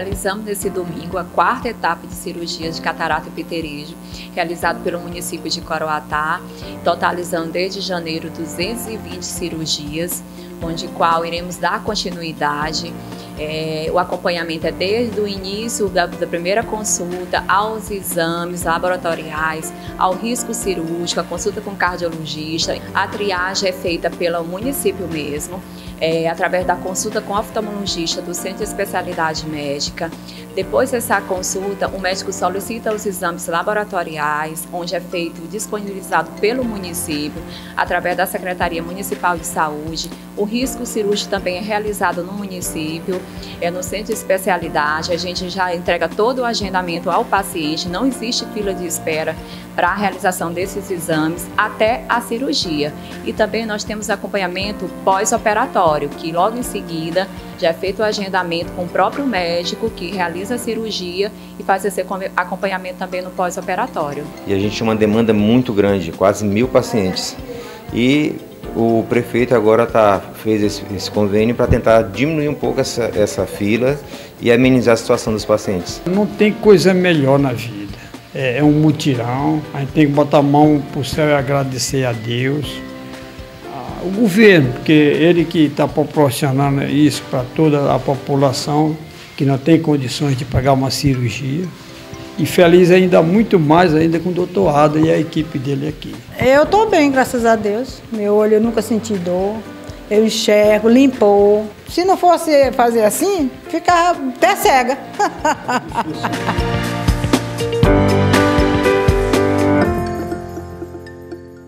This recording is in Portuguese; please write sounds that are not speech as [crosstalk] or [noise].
realizamos nesse domingo a quarta etapa de cirurgia de catarata e pterígio, realizado pelo município de Coroatá, totalizando desde janeiro 220 cirurgias, onde qual iremos dar continuidade é, o acompanhamento é desde o início da, da, primeira consulta aos exames laboratoriais, ao risco cirúrgico, a consulta com cardiologista. A triagem é feita pelo município mesmo é, através da consulta com oftalmologista do Centro de Especialidade Médica. Depois dessa consulta, o médico solicita os exames laboratoriais, onde é feito disponibilizado pelo município, através da Secretaria Municipal de Saúde. O risco cirúrgico também é realizado no município, é no Centro de Especialidade. A gente já entrega todo o agendamento ao paciente, não existe fila de espera para a realização desses exames até a cirurgia. E também nós temos acompanhamento pós-operatório, que logo em seguida já é feito o agendamento com o próprio médico que realiza a cirurgia e faz esse acompanhamento também no pós-operatório. E a gente tem uma demanda muito grande, quase mil pacientes. E o prefeito agora tá, fez esse, esse convênio para tentar diminuir um pouco essa, essa fila e amenizar a situação dos pacientes. Não tem coisa melhor na vida é, é um mutirão, a gente tem que botar a mão para o céu e agradecer a Deus. Ah, o governo, porque ele que está proporcionando isso para toda a população que não tem condições de pagar uma cirurgia. E feliz ainda muito mais ainda com o doutor Ada e a equipe dele aqui. Eu estou bem, graças a Deus. Meu olho eu nunca senti dor. Eu enxergo, limpou. Se não fosse fazer assim, ficava até cega. [laughs]